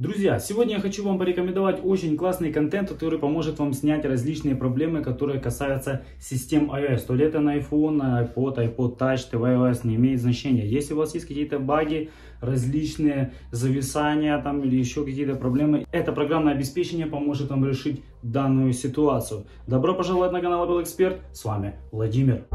Друзья, сегодня я хочу вам порекомендовать очень классный контент, который поможет вам снять различные проблемы, которые касаются систем iOS. То ли это на iPhone, iPod, iPod Touch, tvOS, не имеет значения. Если у вас есть какие-то баги, различные зависания там или еще какие-то проблемы, это программное обеспечение поможет вам решить данную ситуацию. Добро пожаловать на канал Apple Expert, с вами Владимир.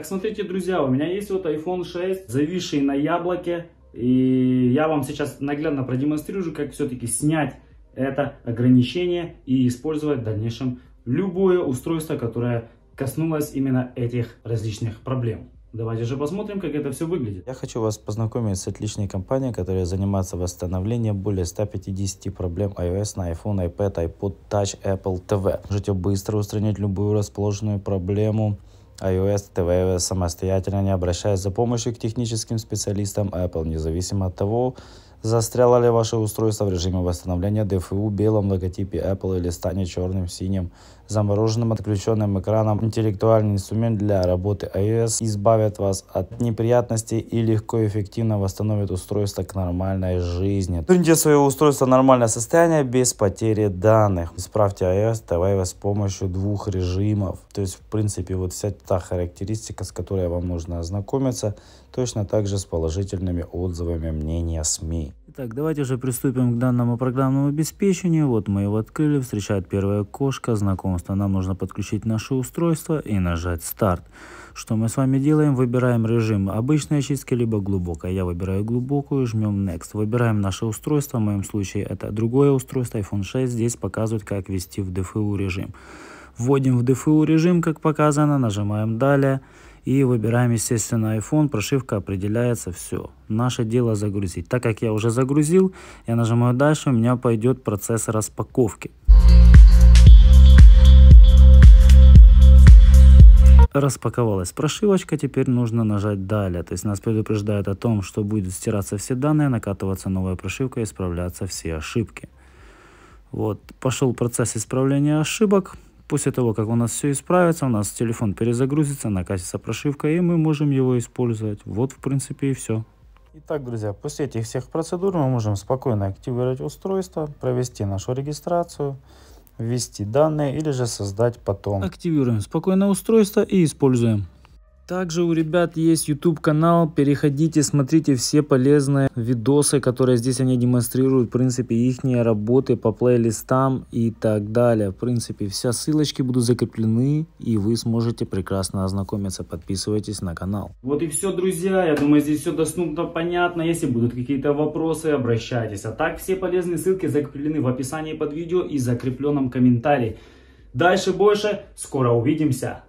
Так, смотрите, друзья, у меня есть вот iPhone 6, зависший на яблоке. И я вам сейчас наглядно продемонстрирую, как все-таки снять это ограничение и использовать в дальнейшем любое устройство, которое коснулось именно этих различных проблем. Давайте же посмотрим, как это все выглядит. Я хочу вас познакомить с отличной компанией, которая занимается восстановлением более 150 проблем iOS на iPhone, iPad, iPod Touch, Apple TV. Можете быстро устранить любую расположенную проблему iOS, tvOS самостоятельно, не обращаясь за помощью к техническим специалистам Apple, независимо от того, застряло ли ваше устройство в режиме восстановления DFU, белом логотипе Apple или станет черным, синим, замороженным отключенным экраном. Интеллектуальный инструмент для работы iOS избавит вас от неприятностей и легко и эффективно восстановит устройство к нормальной жизни. Верните свое устройство в нормальное состояние без потери данных. Исправьте iOS, tvOS с помощью двух режимов. То есть, в принципе, вот вся та характеристика, с которой вам нужно ознакомиться, точно так же с положительными отзывами мнения СМИ. Итак, давайте же приступим к данному программному обеспечению. Вот мы его открыли, встречает первое окошко знакомства. Нам нужно подключить наше устройство и нажать старт. Что мы с вами делаем? Выбираем режим обычной очистки, либо глубокой. Я выбираю глубокую, жмем Next. Выбираем наше устройство, в моем случае это другое устройство, iPhone 6. Здесь показывает, как ввести в DFU режим. Вводим в DFU режим, как показано, нажимаем Далее. И выбираем, естественно, iPhone, прошивка определяется, все. Наше дело загрузить. Так как я уже загрузил, я нажимаю дальше, у меня пойдет процесс распаковки. распаковалась прошивочка, теперь нужно нажать далее. То есть нас предупреждает о том, что будет стираться все данные, накатываться новая прошивка, исправляться все ошибки. Вот, пошел процесс исправления ошибок. После того, как у нас все исправится, у нас телефон перезагрузится, накатится прошивка, и мы можем его использовать. Вот, в принципе, и все. Итак, друзья, после этих всех процедур мы можем спокойно активировать устройство, провести нашу регистрацию, ввести данные или же создать потом. Активируем спокойно устройство и используем. Также у ребят есть YouTube канал, переходите, смотрите все полезные видосы, которые здесь они демонстрируют, в принципе, их работы по плейлистам и так далее. В принципе, все ссылочки будут закреплены и вы сможете прекрасно ознакомиться. Подписывайтесь на канал. Вот и все, друзья. Я думаю, здесь все доступно, понятно. Если будут какие-то вопросы, обращайтесь. А так, все полезные ссылки закреплены в описании под видео и закрепленном комментарии. Дальше больше. Скоро увидимся.